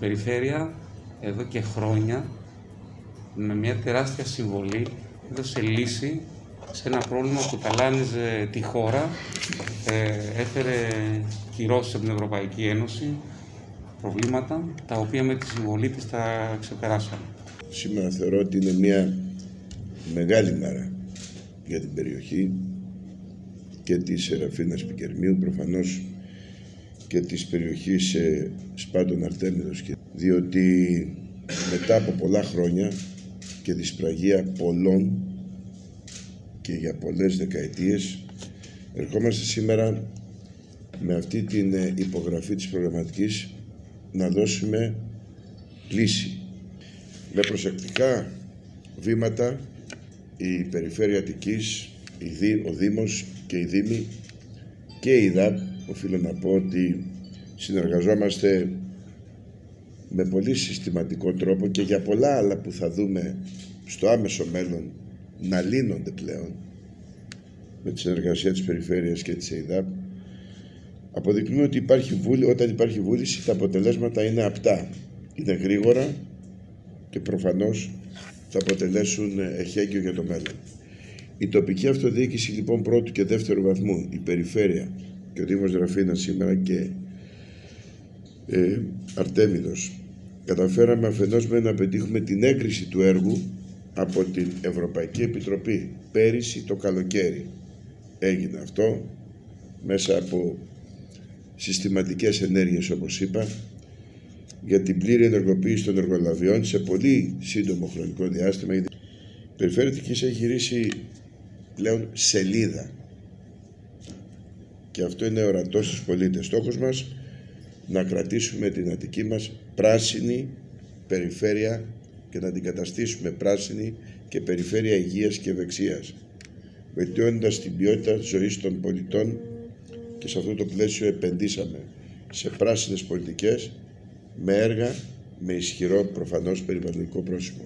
περιφέρεια εδώ και χρόνια με μια τεράστια συμβολή έδωσε λύση σε ένα πρόβλημα που ταλάνιζε τη χώρα, ε, έφερε κυρώσεις από την Ευρωπαϊκή Ένωση, προβλήματα τα οποία με τη συμβολή της τα ξεπεράσαμε. Σήμερα θεωρώ ότι είναι μια μεγάλη μέρα για την περιοχή και τη Σεραφίνας Πικερμίου, προφανώς και της περιοχής ε, Σπάντων Αρτέμιδος, διότι μετά από πολλά χρόνια και δυσπραγία πολλών και για πολλές δεκαετίες ερχόμαστε σήμερα με αυτή την ε, υπογραφή της προγραμματικής να δώσουμε λύση. Με προσεκτικά βήματα η Περιφέρεια Αττικής, ο Δήμος και η Δήμη και η ΔΑΠ, οφείλω να πω ότι συνεργαζόμαστε με πολύ συστηματικό τρόπο και για πολλά άλλα που θα δούμε στο άμεσο μέλλον να λύνονται πλέον με τη συνεργασία της Περιφέρειας και της ΕΙΔΑΠ αποδεικνύουν ότι υπάρχει βούλη, όταν υπάρχει βούληση τα αποτελέσματα είναι απτά. Είναι γρήγορα και προφανώς θα αποτελέσουν εχέγγυο για το μέλλον. Η τοπική αυτοδιοίκηση λοιπόν πρώτου και δεύτερου βαθμού, η Περιφέρεια και ο Δήμος Δραφίνα σήμερα και ε, Αρτέμιδος καταφέραμε αφενός με να πετύχουμε την έγκριση του έργου από την Ευρωπαϊκή Επιτροπή πέρυσι το καλοκαίρι. Έγινε αυτό μέσα από συστηματικές ενέργειες όπως είπα για την πλήρη ενεργοποίηση των εργολαβιών σε πολύ σύντομο χρονικό διάστημα. Η Περιφέρεια έχει γυρίσει πλέον σελίδα και αυτό είναι ορατός στους πολίτες. Στόχος μας να κρατήσουμε την Αττική μας πράσινη περιφέρεια και να την καταστήσουμε πράσινη και περιφέρεια υγείας και ευεξίας, βελτιώνοντας την ποιότητα ζωής των πολιτών και σε αυτό το πλαίσιο επενδύσαμε σε πράσινες πολιτικές με έργα με ισχυρό προφανώς περιβαλλοντικό πρόσημο.